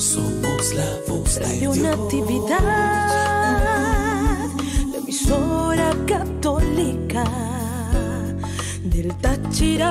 Somos la voz Radio Natividad, la emisora católica del Táchira.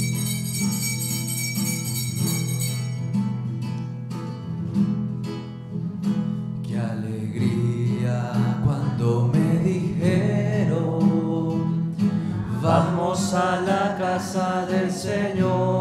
A la casa del Señor.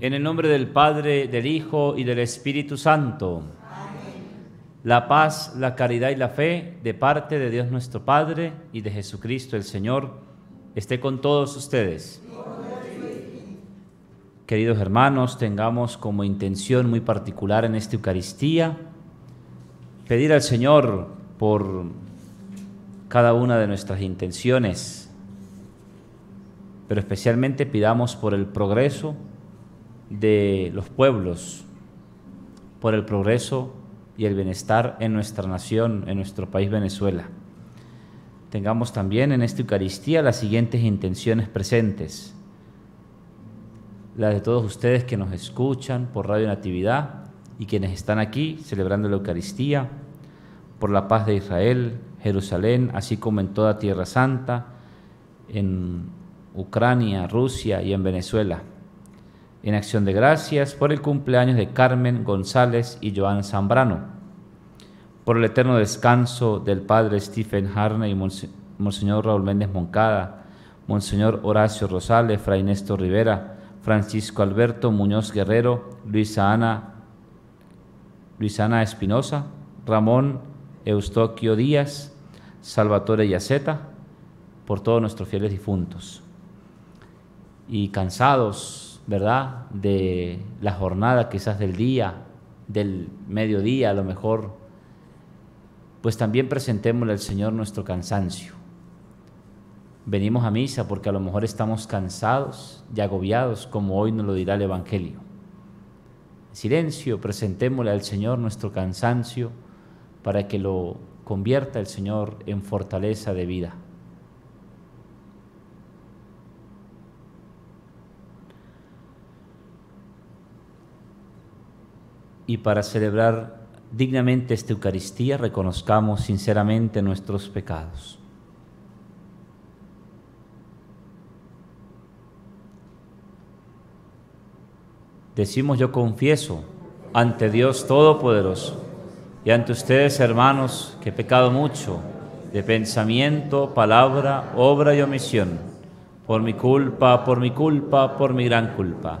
En el nombre del Padre, del Hijo y del Espíritu Santo. La paz, la caridad y la fe de parte de Dios nuestro Padre y de Jesucristo el Señor esté con todos ustedes. Queridos hermanos, tengamos como intención muy particular en esta Eucaristía pedir al Señor por cada una de nuestras intenciones, pero especialmente pidamos por el progreso de los pueblos, por el progreso y el bienestar en nuestra nación, en nuestro país Venezuela. Tengamos también en esta Eucaristía las siguientes intenciones presentes. La de todos ustedes que nos escuchan por Radio Natividad y quienes están aquí celebrando la Eucaristía, por la paz de Israel, Jerusalén, así como en toda Tierra Santa, en Ucrania, Rusia y en Venezuela en acción de gracias por el cumpleaños de Carmen González y Joan Zambrano, por el eterno descanso del padre Stephen Harney y Monse- Monseñor Raúl Méndez Moncada, Monseñor Horacio Rosales, Fray Néstor Rivera, Francisco Alberto Muñoz Guerrero, Luisa Ana, Luisa Espinosa, Ramón Eustoquio Díaz, Salvatore Yaceta, por todos nuestros fieles difuntos. Y cansados, ¿verdad? De la jornada quizás del día, del mediodía a lo mejor, pues también presentémosle al Señor nuestro cansancio. Venimos a misa porque a lo mejor estamos cansados y agobiados, como hoy nos lo dirá el Evangelio. En silencio, presentémosle al Señor nuestro cansancio para que lo convierta el Señor en fortaleza de vida. Y para celebrar dignamente esta Eucaristía reconozcamos sinceramente nuestros pecados. Decimos yo confieso ante Dios Todopoderoso y ante ustedes hermanos que he pecado mucho de pensamiento, palabra, obra y omisión, por mi culpa, por mi culpa, por mi gran culpa.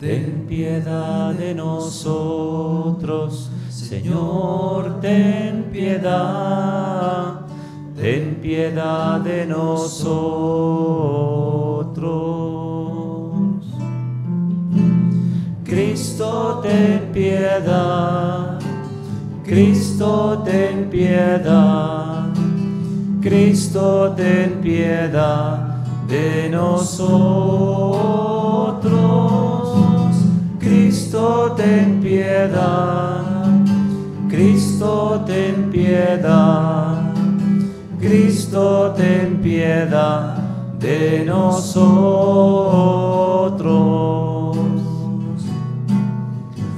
Ten piedad de nosotros, Señor, ten piedad, ten piedad de nosotros. Cristo, ten piedad, Cristo, ten piedad, Cristo, ten piedad de nosotros. Cristo, ten piedad, Cristo, ten piedad, Cristo, ten piedad de nosotros.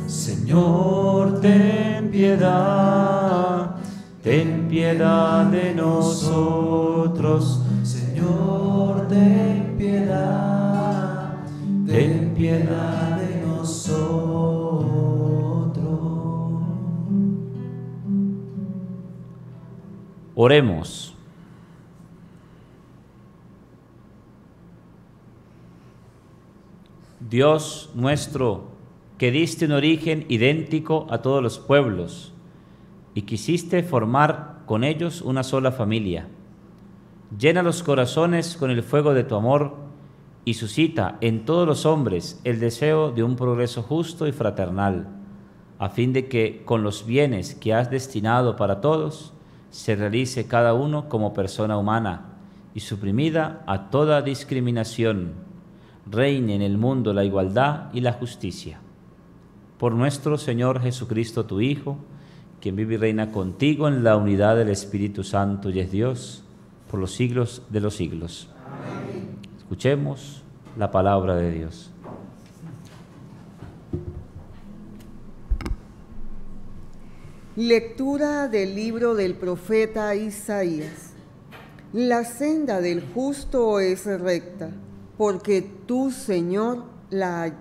Señor, ten piedad, ten piedad de nosotros. Oremos. Dios nuestro, que diste un origen idéntico a todos los pueblos y quisiste formar con ellos una sola familia. Llena los corazones con el fuego de tu amor y suscita en todos los hombres el deseo de un progreso justo y fraternal, a fin de que con los bienes que has destinado para todos, se realice cada uno como persona humana y suprimida a toda discriminación, reine en el mundo la igualdad y la justicia. Por nuestro Señor Jesucristo, tu Hijo, quien vive y reina contigo en la unidad del Espíritu Santo y es Dios por los siglos de los siglos. Escuchemos la palabra de Dios. Lectura del libro del profeta Isaías. La senda del justo es recta, porque tú, Señor, la,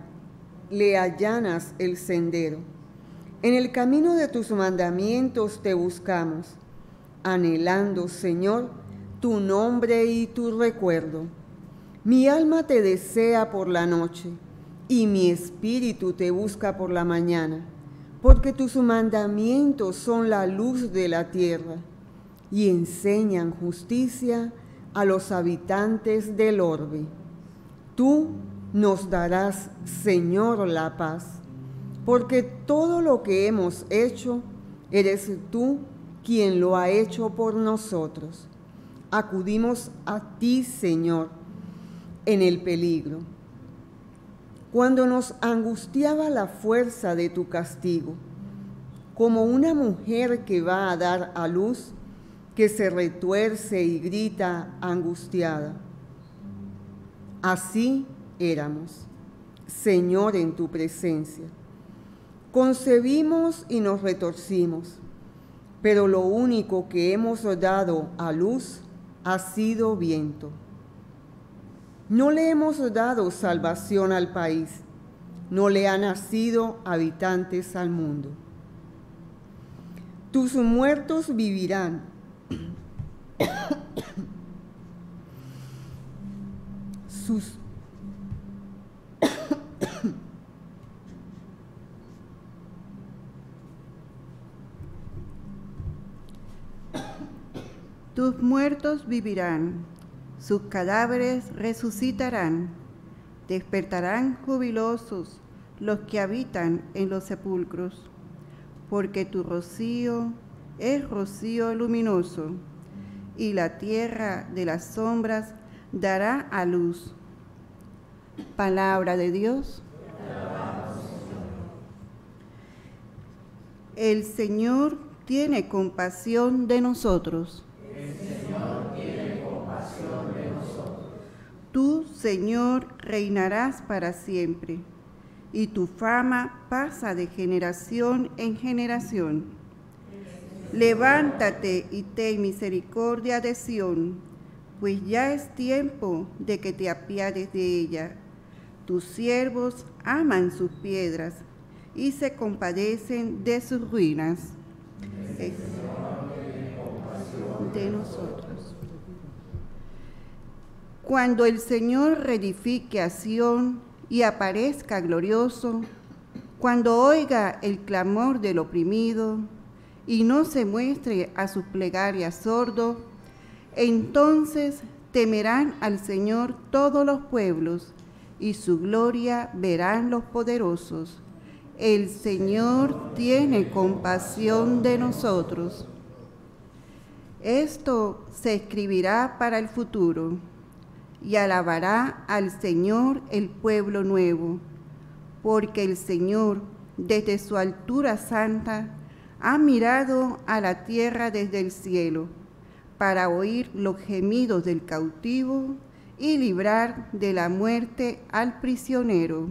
le allanas el sendero. En el camino de tus mandamientos te buscamos, anhelando, Señor, tu nombre y tu recuerdo. Mi alma te desea por la noche, y mi espíritu te busca por la mañana porque tus mandamientos son la luz de la tierra y enseñan justicia a los habitantes del orbe. Tú nos darás, Señor, la paz, porque todo lo que hemos hecho, eres tú quien lo ha hecho por nosotros. Acudimos a ti, Señor, en el peligro cuando nos angustiaba la fuerza de tu castigo, como una mujer que va a dar a luz, que se retuerce y grita angustiada. Así éramos, Señor, en tu presencia. Concebimos y nos retorcimos, pero lo único que hemos dado a luz ha sido viento. No le hemos dado salvación al país, no le ha nacido habitantes al mundo. Tus muertos vivirán. Sus Tus muertos vivirán sus cadáveres resucitarán, despertarán jubilosos los que habitan en los sepulcros, porque tu rocío es rocío luminoso, y la tierra de las sombras dará a luz. Palabra de Dios. El Señor tiene compasión de nosotros. Tú, Señor, reinarás para siempre, y tu fama pasa de generación en generación. Levántate y ten misericordia de Sión, pues ya es tiempo de que te apiades de ella. Tus siervos aman sus piedras y se compadecen de sus ruinas. De nosotros. Cuando el Señor reedifique a Sión y aparezca glorioso, cuando oiga el clamor del oprimido y no se muestre a su plegaria sordo, entonces temerán al Señor todos los pueblos y su gloria verán los poderosos. El Señor tiene compasión de nosotros. Esto se escribirá para el futuro y alabará al Señor el pueblo nuevo, porque el Señor desde su altura santa ha mirado a la tierra desde el cielo para oír los gemidos del cautivo y librar de la muerte al prisionero.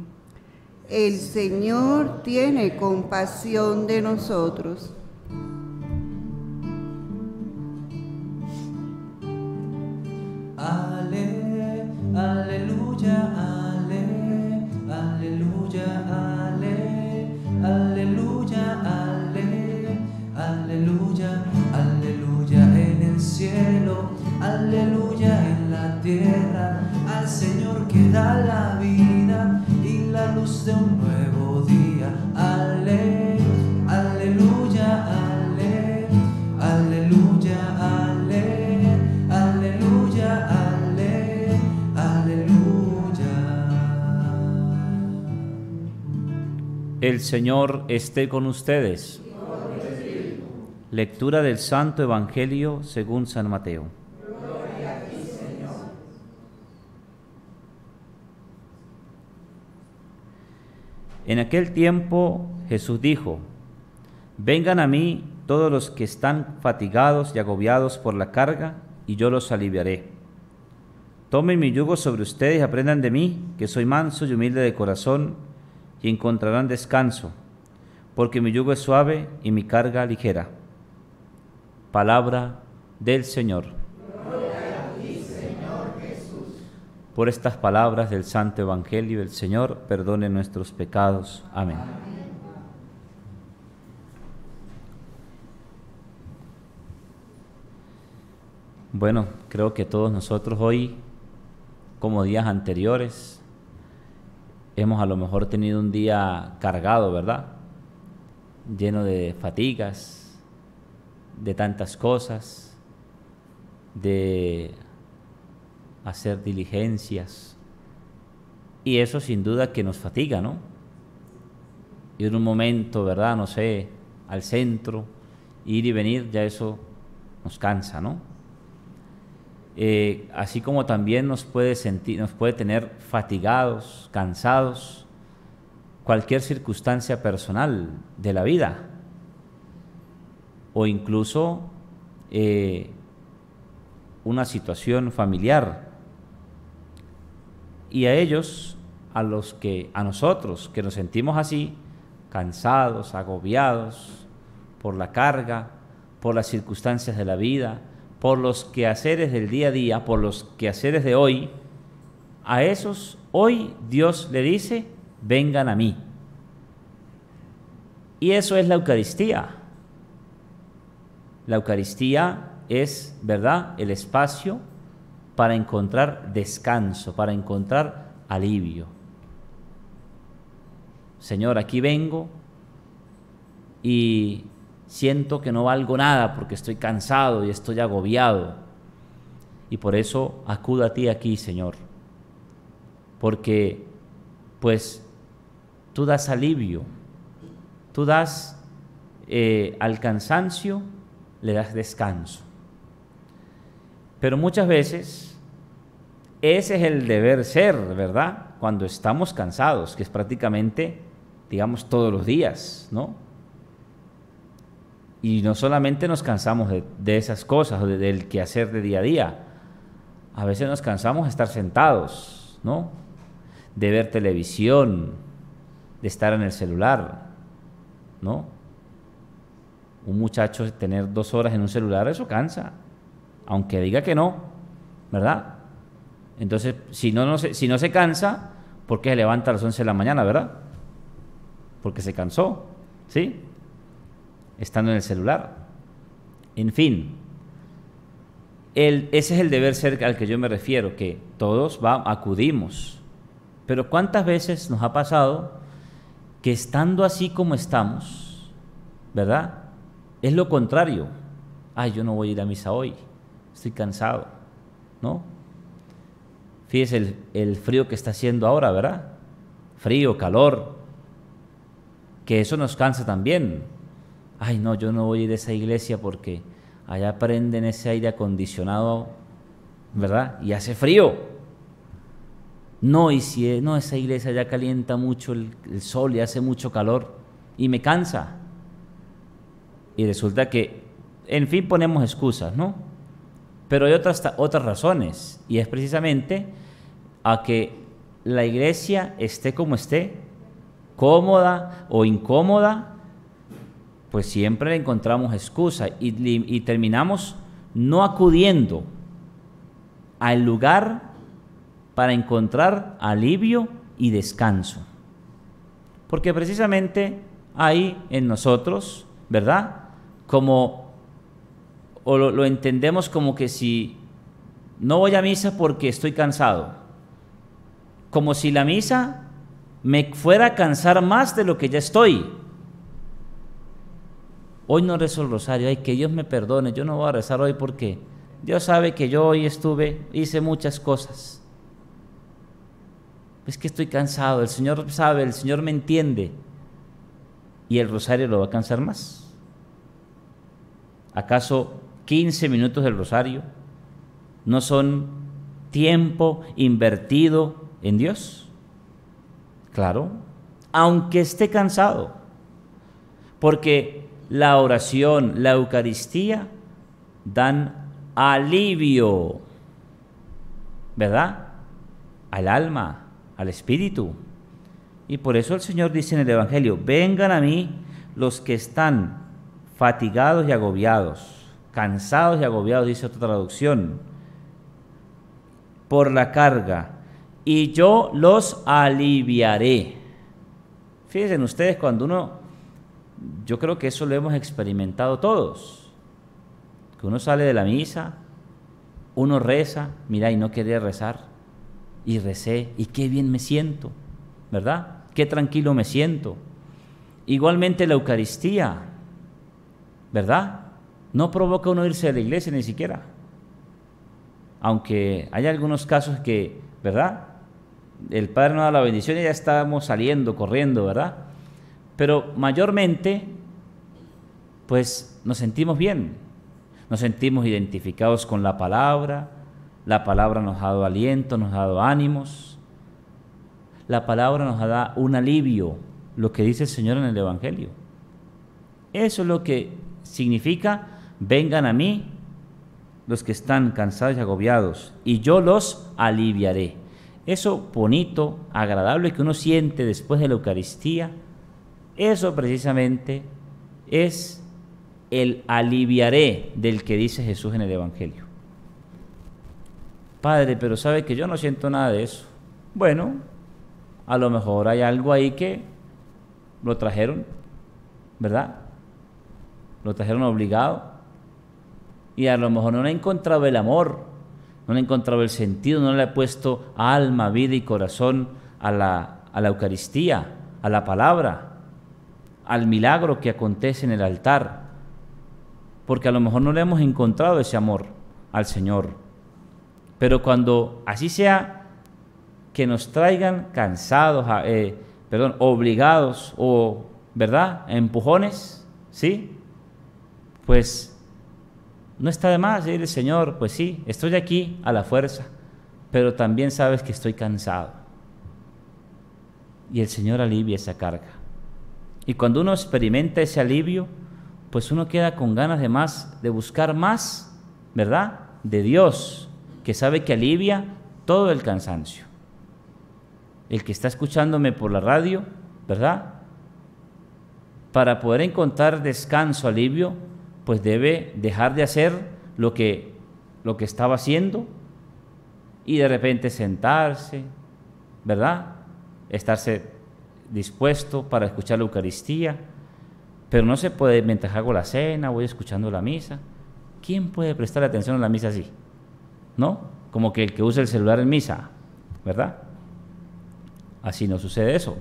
El Señor tiene compasión de nosotros. Aleluya, ale, aleluya, ale, aleluya, ale, aleluya, aleluya en el cielo, aleluya en la tierra, al Señor que da la vida y la luz de un nuevo día. Ale, aleluya, El Señor esté con ustedes. Lectura del Santo Evangelio según San Mateo. En aquel tiempo Jesús dijo, Vengan a mí todos los que están fatigados y agobiados por la carga, y yo los aliviaré. Tomen mi yugo sobre ustedes y aprendan de mí, que soy manso y humilde de corazón, y encontrarán descanso, porque mi yugo es suave y mi carga ligera. Palabra del Señor. Por estas palabras del Santo Evangelio, el Señor perdone nuestros pecados. Amén. Bueno, creo que todos nosotros hoy, como días anteriores, hemos a lo mejor tenido un día cargado, ¿verdad? Lleno de fatigas, de tantas cosas, de hacer diligencias. Y eso sin duda que nos fatiga, ¿no? Ir en un momento, ¿verdad? No sé, al centro, ir y venir, ya eso nos cansa, ¿no? Eh, así como también nos puede sentir, nos puede tener fatigados, cansados, cualquier circunstancia personal de la vida, o incluso eh, una situación familiar. Y a ellos, a los que, a nosotros que nos sentimos así, cansados, agobiados por la carga, por las circunstancias de la vida, por los quehaceres del día a día, por los quehaceres de hoy, a esos hoy Dios le dice, vengan a mí. Y eso es la Eucaristía. La Eucaristía es, ¿verdad?, el espacio para encontrar descanso, para encontrar alivio. Señor, aquí vengo y siento que no valgo nada porque estoy cansado y estoy agobiado. Y por eso acudo a ti aquí, Señor. Porque, pues, tú das alivio, tú das eh, al cansancio, le das descanso. Pero muchas veces ese es el deber ser, ¿verdad? Cuando estamos cansados, que es prácticamente, digamos, todos los días, ¿no? Y no solamente nos cansamos de, esas cosas, de, del quehacer de día a día, a veces nos cansamos de estar sentados, ¿no? De ver televisión, de estar en el celular, ¿no? Un muchacho tener dos horas en un celular, eso cansa, aunque diga que no, ¿verdad? Entonces, si no, no se, si no se cansa, ¿por qué se levanta a las 11 de la mañana, verdad? Porque se cansó, ¿sí? Estando en el celular. En fin, ese es el deber ser al que yo me refiero, que todos va, acudimos. Pero ¿cuántas veces nos ha pasado que estando así como estamos, ¿verdad? Es lo contrario. Ay, yo no voy a ir a misa hoy, estoy cansado, ¿no? Fíjese el, el frío que está haciendo ahora, ¿verdad? Frío, calor, que eso nos cansa también. Ay, no, yo no voy a ir a esa iglesia porque allá prenden ese aire acondicionado, ¿verdad? Y hace frío. No, y si no, esa iglesia ya calienta mucho el, el sol y hace mucho calor y me cansa. Y resulta que, en fin, ponemos excusas, ¿no? Pero hay otras, otras razones, y es precisamente a que la iglesia esté como esté, cómoda o incómoda, pues siempre encontramos excusa y, terminamos no acudiendo al lugar para encontrar alivio y descanso. Porque precisamente hay en nosotros, ¿verdad? Como, o lo entendemos como que si no voy a misa porque estoy cansado, como si la misa me fuera a cansar más de lo que ya estoy. Hoy no rezo el rosario, ay, que Dios me perdone, yo no voy a rezar hoy porque Dios sabe que yo hoy estuve, hice muchas cosas. Es que estoy cansado, el Señor sabe, el Señor me entiende. Y el rosario lo va a cansar más. ¿Acaso 15 minutos del rosario no son tiempo invertido en Dios? Claro, aunque esté cansado. Porque la oración, la Eucaristía dan alivio, ¿verdad? Al alma, al espíritu. Y por eso el Señor dice en el Evangelio, vengan a mí los que están fatigados y agobiados, cansados y agobiados, dice otra traducción, por la carga, y yo los aliviaré. Fíjense ustedes, cuando uno, yo creo que eso lo hemos experimentado todos, que uno sale de la misa, uno reza, mira, y no quería rezar, y recé, y qué bien me siento, ¿verdad? Qué tranquilo me siento. Igualmente la Eucaristía, ¿verdad? No provoca uno irse de la iglesia ni siquiera. Aunque hay algunos casos que, ¿verdad? El Padre nos da la bendición y ya estamos saliendo, corriendo, ¿verdad? Pero mayormente, pues nos sentimos bien, nos sentimos identificados con la palabra, la palabra nos ha dado aliento, nos ha dado ánimos, la palabra nos da un alivio, lo que dice el Señor en el Evangelio. Eso es lo que significa, vengan a mí los que están cansados y agobiados, y yo los aliviaré. Eso bonito, agradable que uno siente después de la Eucaristía, eso precisamente es el aliviaré del que dice Jesús en el Evangelio. Padre, pero sabe que yo no siento nada de eso. Bueno, a lo mejor hay algo ahí que lo trajeron, ¿verdad? Lo trajeron obligado. Y a lo mejor no le ha encontrado el amor, no le ha encontrado el sentido, no le ha puesto alma, vida y corazón a la, a la Eucaristía, a la palabra, al milagro que acontece en el altar. Porque a lo mejor no le hemos encontrado ese amor al Señor. Pero cuando así sea, que nos traigan cansados, eh, perdón, obligados o, ¿verdad?, empujones, ¿sí? Pues no está de más decirle, Señor, pues sí, estoy aquí a la fuerza, pero también sabes que estoy cansado. Y el Señor alivia esa carga. Y cuando uno experimenta ese alivio, pues uno queda con ganas de más, de buscar más, ¿verdad?, de Dios, que sabe que alivia todo el cansancio. El que está escuchándome por la radio, ¿verdad? Para poder encontrar descanso, alivio, pues debe dejar de hacer lo que, lo que estaba haciendo y de repente sentarse, ¿verdad? Estarse dispuesto para escuchar la Eucaristía, pero no se puede mientras hago la cena, voy escuchando la misa. ¿Quién puede prestar atención a la misa así? ¿no? Como que el que usa el celular en misa, ¿verdad? Así no sucede eso.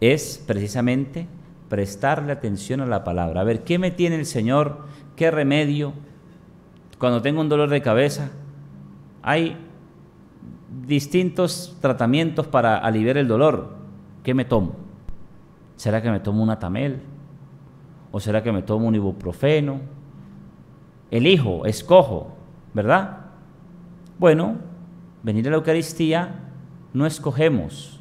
Es precisamente prestarle atención a la palabra. A ver, ¿qué me tiene el Señor? ¿Qué remedio? Cuando tengo un dolor de cabeza, hay distintos tratamientos para aliviar el dolor. ¿Qué me tomo? ¿Será que me tomo un atamel? ¿O será que me tomo un ibuprofeno? Elijo, escojo, ¿verdad? Bueno, venir a la Eucaristía no escogemos,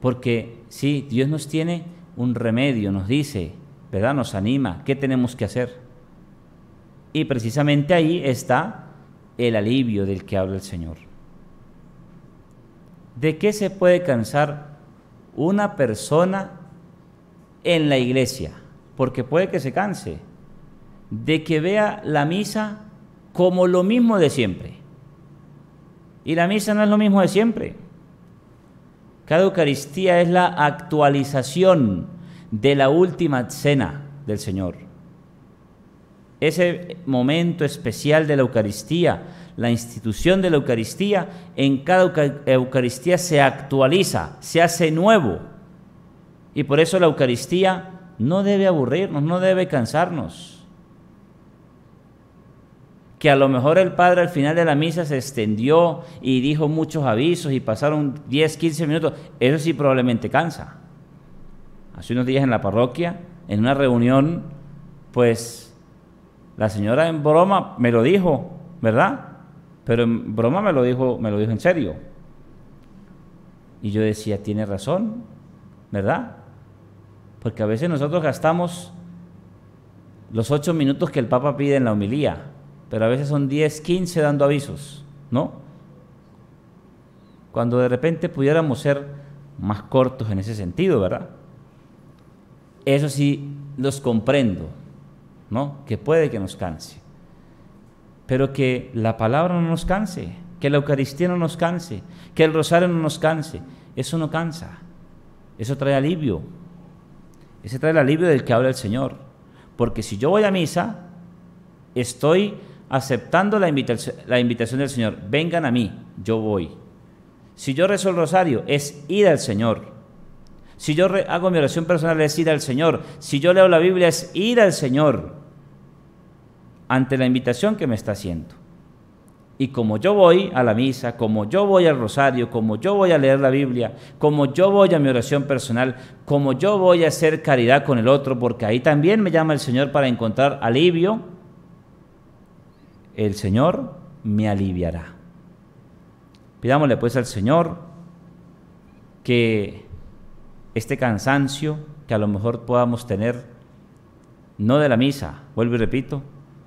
porque sí, Dios nos tiene un remedio, nos dice, ¿verdad? Nos anima, ¿qué tenemos que hacer? Y precisamente ahí está el alivio del que habla el Señor. ¿De qué se puede cansar una persona en la iglesia? Porque puede que se canse de que vea la misa como lo mismo de siempre. Y la misa no es lo mismo de siempre. Cada Eucaristía es la actualización de la última cena del Señor. Ese momento especial de la Eucaristía, la institución de la Eucaristía, en cada Eucaristía se actualiza, se hace nuevo. Y por eso la Eucaristía no debe aburrirnos, no debe cansarnos que a lo mejor el padre al final de la misa se extendió y dijo muchos avisos y pasaron 10, 15 minutos, eso sí probablemente cansa. Hace unos días en la parroquia, en una reunión, pues la señora en broma me lo dijo, ¿verdad? Pero en broma me lo dijo, me lo dijo en serio. Y yo decía, tiene razón, ¿verdad? Porque a veces nosotros gastamos los ocho minutos que el Papa pide en la homilía pero a veces son 10, 15 dando avisos, ¿no? Cuando de repente pudiéramos ser más cortos en ese sentido, ¿verdad? Eso sí los comprendo, ¿no? Que puede que nos canse, pero que la palabra no nos canse, que la Eucaristía no nos canse, que el rosario no nos canse, eso no cansa, eso trae alivio, ese trae el alivio del que habla el Señor, porque si yo voy a misa, estoy aceptando la invitación, la invitación del Señor, vengan a mí, yo voy. Si yo rezo el rosario, es ir al Señor. Si yo hago mi oración personal, es ir al Señor. Si yo leo la Biblia, es ir al Señor ante la invitación que me está haciendo. Y como yo voy a la misa, como yo voy al rosario, como yo voy a leer la Biblia, como yo voy a mi oración personal, como yo voy a hacer caridad con el otro, porque ahí también me llama el Señor para encontrar alivio, el Señor me aliviará. Pidámosle pues al Señor que este cansancio que a lo mejor podamos tener, no de la misa, vuelvo y repito,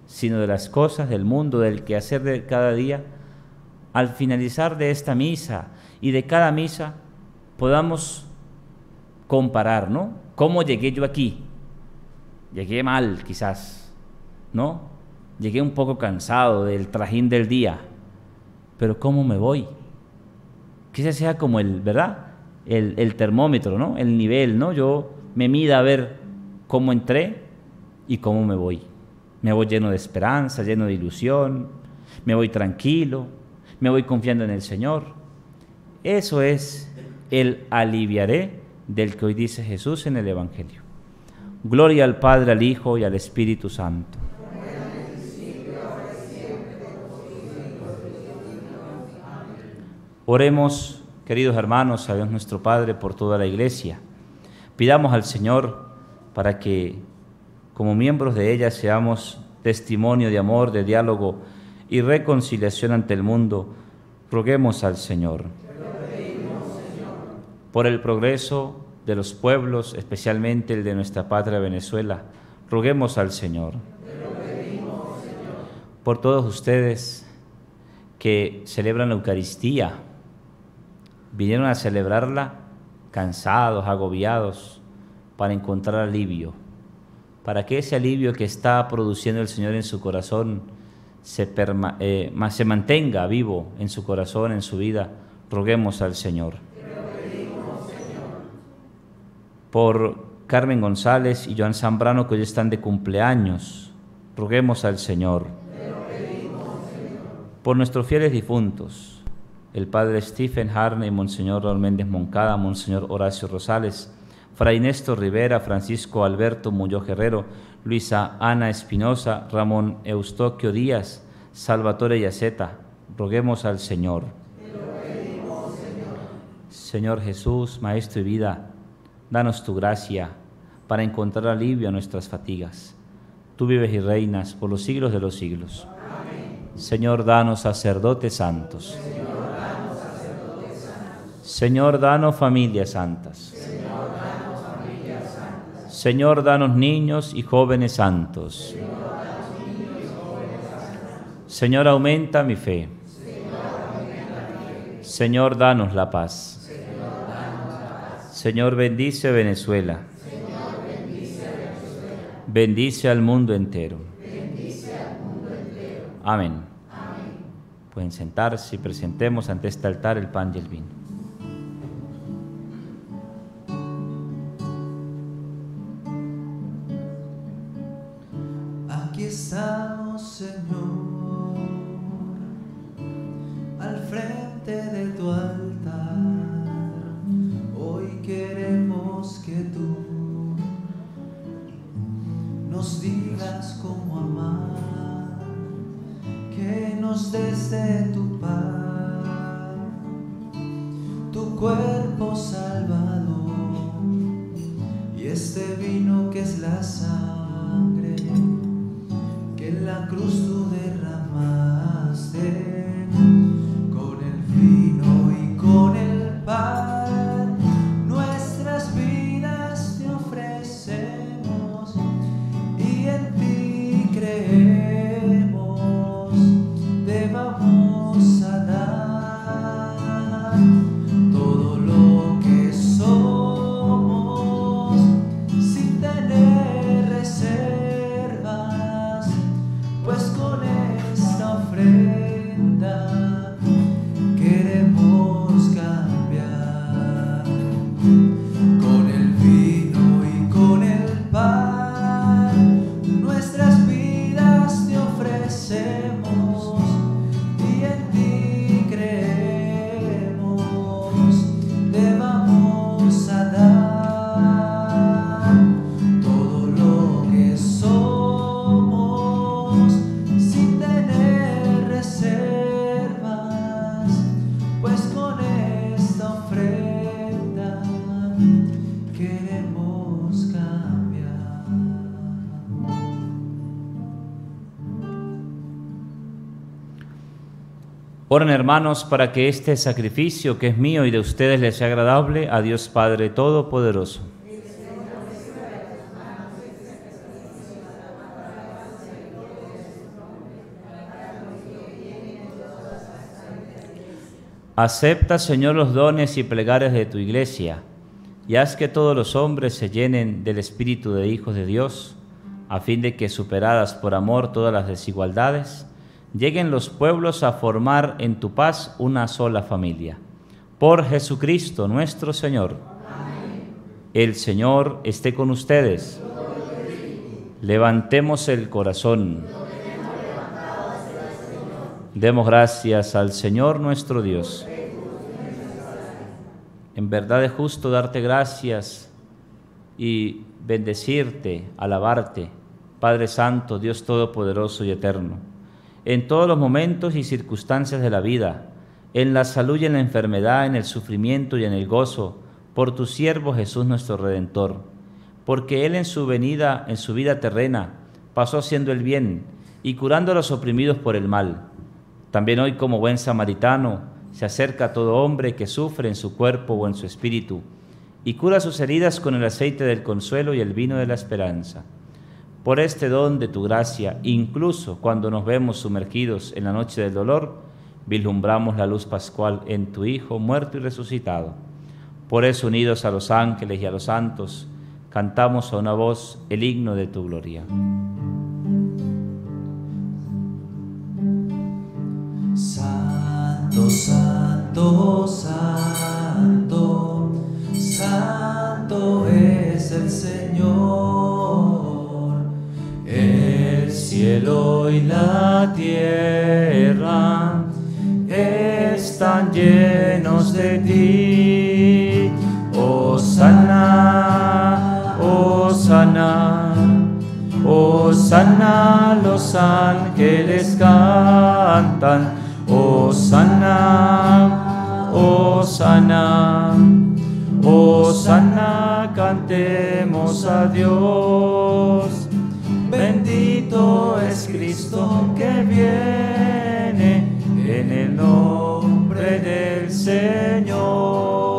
sino de las cosas del mundo, del quehacer de cada día, al finalizar de esta misa y de cada misa, podamos comparar, ¿no? ¿Cómo llegué yo aquí? Llegué mal, quizás, ¿no? Llegué un poco cansado del trajín del día, pero ¿cómo me voy? Ese sea como el, ¿verdad? El, termómetro, ¿no? El nivel, ¿no? Yo me mida a ver cómo entré y cómo me voy. Me voy lleno de esperanza, lleno de ilusión, me voy tranquilo, me voy confiando en el Señor. Eso es el aliviaré del que hoy dice Jesús en el Evangelio. Gloria al Padre, al Hijo y al Espíritu Santo Oremos, queridos hermanos, a Dios nuestro Padre, por toda la iglesia. Pidamos al Señor para que, como miembros de ella, seamos testimonio de amor, de diálogo y reconciliación ante el mundo. Roguemos al Señor. Por el progreso de los pueblos, especialmente el de nuestra patria Venezuela, roguemos al Señor. Por todos ustedes que celebran la Eucaristía, vinieron a celebrarla cansados, agobiados, para encontrar alivio, para que ese alivio que está produciendo el Señor en su corazón se, eh, se mantenga vivo en su corazón, en su vida. Roguemos al Señor. Por Carmen González y Joan Zambrano, que hoy están de cumpleaños, roguemos al Señor por nuestros fieles difuntos, el padre Stephen Harney, Monseñor Raúl Méndez Moncada, Monseñor Horacio Rosales, Fray Néstor Rivera, Francisco Alberto Muñoz Guerrero, Luisa Ana Espinosa, Ramón Eustoquio Díaz, Salvatore Yaceta. Roguemos al Señor. Señor Jesús, Maestro y vida, danos tu gracia para encontrar alivio a nuestras fatigas. Tú vives y reinas por los siglos de los siglos. Señor, danos sacerdotes santos. Señor, danos familias santas. Señor, danos niños y jóvenes santos. Señor, aumenta mi fe. Señor, danos la paz. Señor, bendice Venezuela. Bendice al mundo entero. Amén. Pueden sentarse y presentemos ante este altar el pan y el vino. Oren hermanos para que este sacrificio que es mío y de ustedes les sea agradable a Dios Padre Todopoderoso. Acepta, Señor, los dones y plegares de tu iglesia y haz que todos los hombres se llenen del espíritu de hijos de Dios, a fin de que, superadas por amor todas las desigualdades, lleguen los pueblos a formar en tu paz una sola familia. Por Jesucristo nuestro Señor. El Señor esté con ustedes. Levantemos el corazón. Demos gracias al Señor nuestro Dios. En verdad es justo darte gracias y bendecirte, alabarte, Padre Santo, Dios Todopoderoso y Eterno, en todos los momentos y circunstancias de la vida, en la salud y en la enfermedad, en el sufrimiento y en el gozo, por tu siervo Jesús nuestro Redentor, porque Él en su venida, en su vida terrena, pasó haciendo el bien y curando a los oprimidos por el mal. También hoy como buen samaritano se acerca a todo hombre que sufre en su cuerpo o en su espíritu y cura sus heridas con el aceite del consuelo y el vino de la esperanza. Por este don de tu gracia, incluso cuando nos vemos sumergidos en la noche del dolor, vislumbramos la luz pascual en tu Hijo muerto y resucitado. Por eso, unidos a los ángeles y a los santos, cantamos a una voz el himno de tu gloria. Santo, santo, santo, santo es el Señor. El cielo y la tierra están llenos de ti. Osana, Osana, Osana, los ángeles cantan. Osana, Osana, Osana, cantemos a Dios. Bendito es Cristo que viene en el nombre del Señor.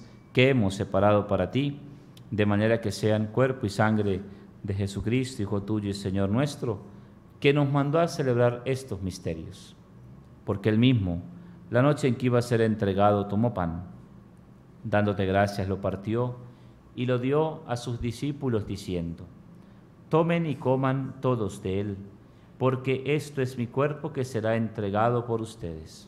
que hemos separado para ti, de manera que sean cuerpo y sangre de Jesucristo, Hijo tuyo y Señor nuestro, que nos mandó a celebrar estos misterios. Porque él mismo, la noche en que iba a ser entregado, tomó pan, dándote gracias, lo partió y lo dio a sus discípulos diciendo, tomen y coman todos de él porque esto es mi cuerpo que será entregado por ustedes.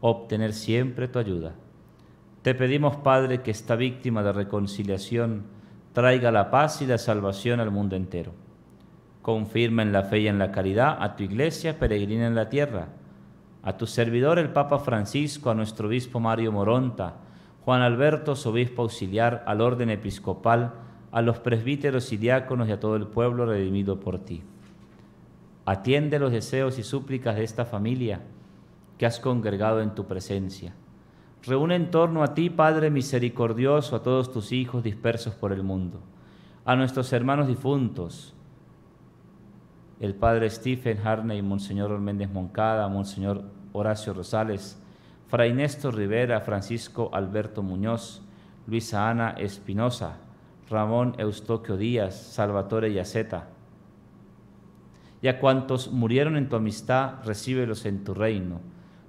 obtener siempre tu ayuda. Te pedimos, Padre, que esta víctima de reconciliación traiga la paz y la salvación al mundo entero. Confirma en la fe y en la caridad a tu iglesia peregrina en la tierra, a tu servidor el Papa Francisco, a nuestro obispo Mario Moronta, Juan Alberto, su obispo auxiliar, al orden episcopal, a los presbíteros y diáconos y a todo el pueblo redimido por ti. Atiende los deseos y súplicas de esta familia que has congregado en tu presencia. Reúne en torno a ti, Padre misericordioso, a todos tus hijos dispersos por el mundo, a nuestros hermanos difuntos, el Padre Stephen Harney, Monseñor Méndez Moncada, Monseñor Horacio Rosales, Fray Néstor Rivera, Francisco Alberto Muñoz, Luisa Ana Espinosa, Ramón Eustoquio Díaz, Salvatore Yaceta, y a cuantos murieron en tu amistad, recíbelos en tu reino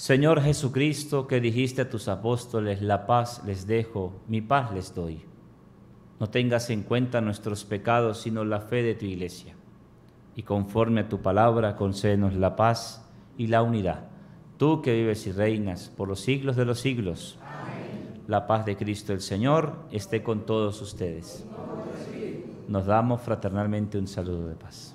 Señor Jesucristo, que dijiste a tus apóstoles, la paz les dejo, mi paz les doy no tengas en cuenta nuestros pecados, sino la fe de tu iglesia. Y conforme a tu palabra, concédenos la paz y la unidad. Tú que vives y reinas por los siglos de los siglos. La paz de Cristo el Señor esté con todos ustedes. Nos damos fraternalmente un saludo de paz.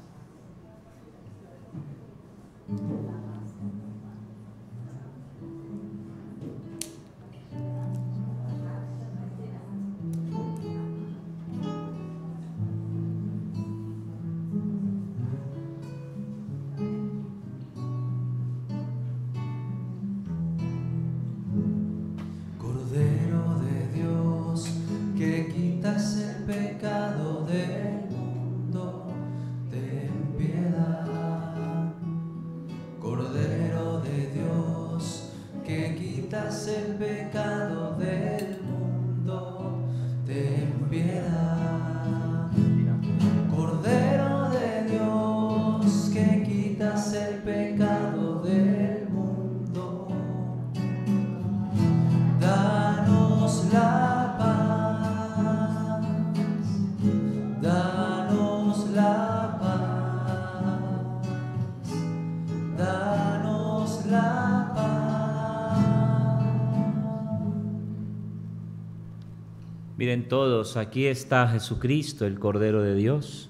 Miren todos, aquí está Jesucristo, el Cordero de Dios,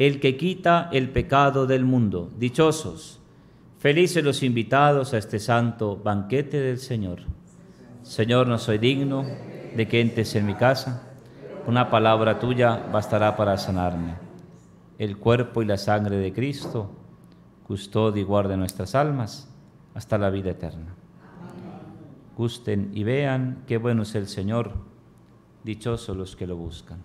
el que quita el pecado del mundo. Dichosos, felices los invitados a este santo banquete del Señor. Señor, no soy digno de que entres en mi casa. Una palabra tuya bastará para sanarme. El cuerpo y la sangre de Cristo custodia y guarde nuestras almas hasta la vida eterna. Gusten y vean qué bueno es el Señor dichosos los que lo buscan.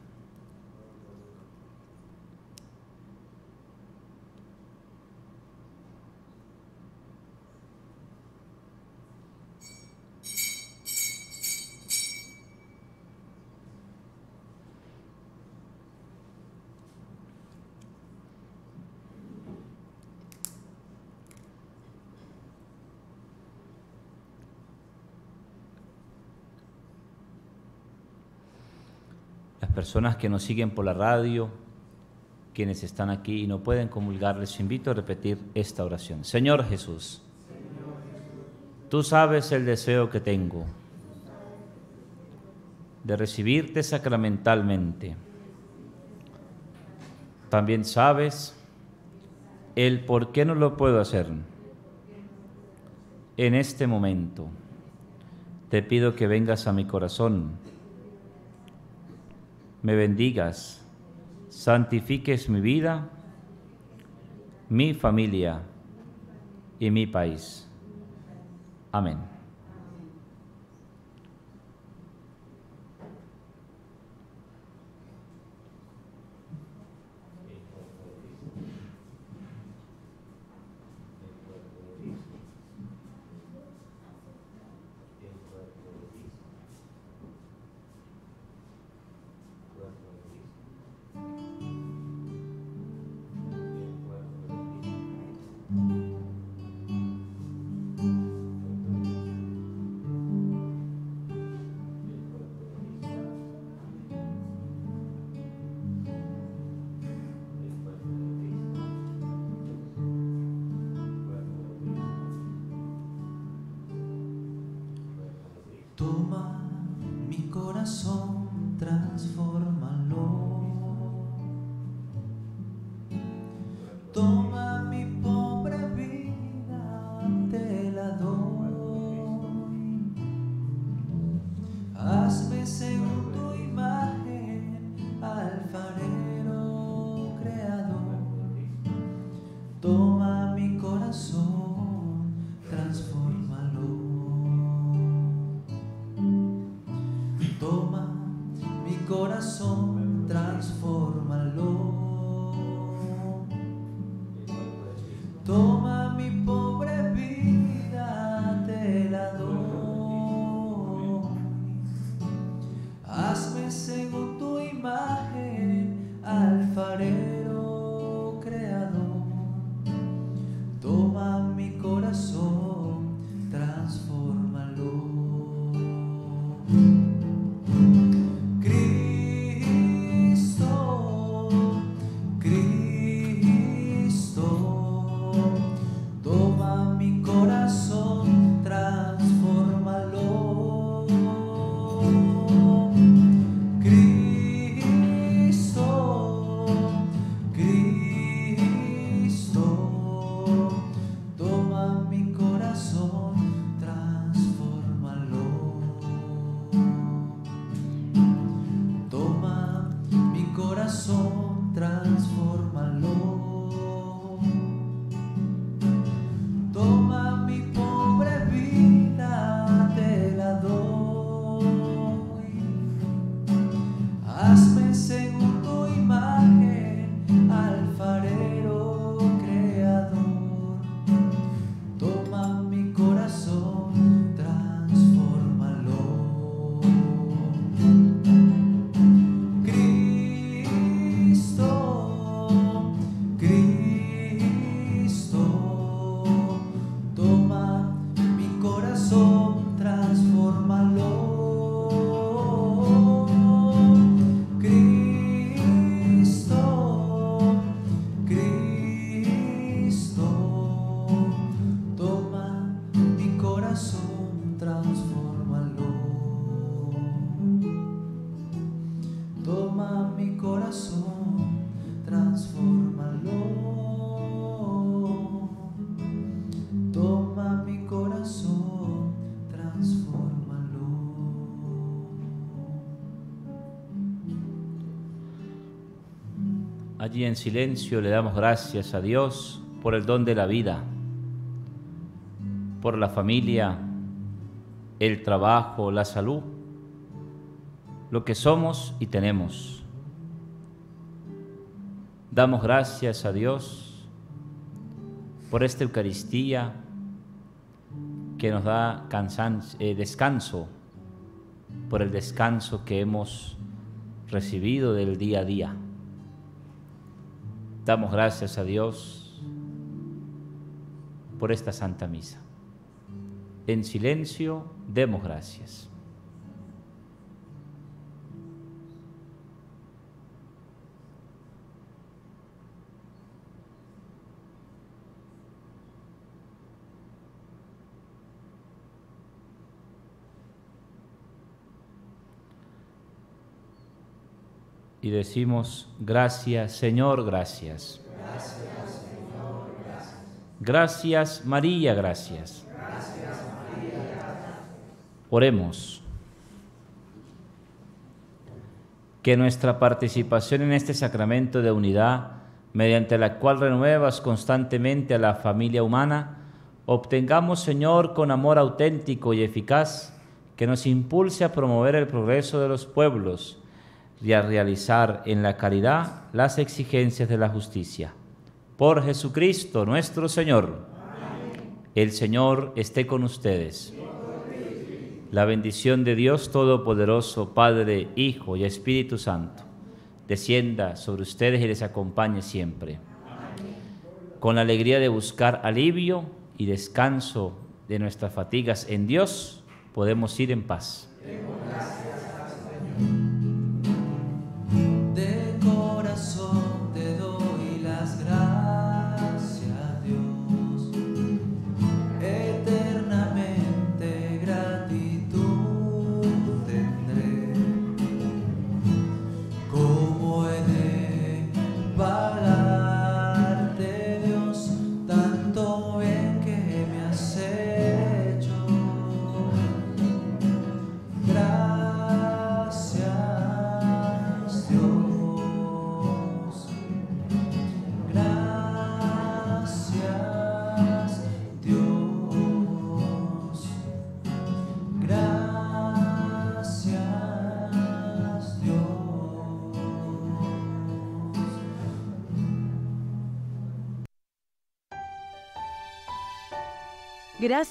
Personas que nos siguen por la radio, quienes están aquí y no pueden comulgar, les invito a repetir esta oración. Señor Jesús, tú sabes el deseo que tengo de recibirte sacramentalmente. También sabes el por qué no lo puedo hacer. En este momento te pido que vengas a mi corazón me bendigas, santifiques mi vida, mi familia y mi país. Amén. En silencio le damos gracias a Dios por el don de la vida, por la familia, el trabajo, la salud, lo que somos y tenemos. Damos gracias a Dios por esta Eucaristía que nos da eh, descanso, por el descanso que hemos recibido del día a día. Damos gracias a Dios por esta Santa Misa. En silencio, demos gracias. Y decimos, gracias Señor, gracias. Gracias María, gracias. Oremos. Que nuestra participación en este sacramento de unidad, mediante la cual renuevas constantemente a la familia humana, obtengamos, Señor, con amor auténtico y eficaz, que nos impulse a promover el progreso de los pueblos y a realizar en la caridad las exigencias de la justicia. Por Jesucristo nuestro Señor. El Señor esté con ustedes. La bendición de Dios Todopoderoso, Padre, Hijo y Espíritu Santo, descienda sobre ustedes y les acompañe siempre. Con la alegría de buscar alivio y descanso de nuestras fatigas en Dios, podemos ir en paz.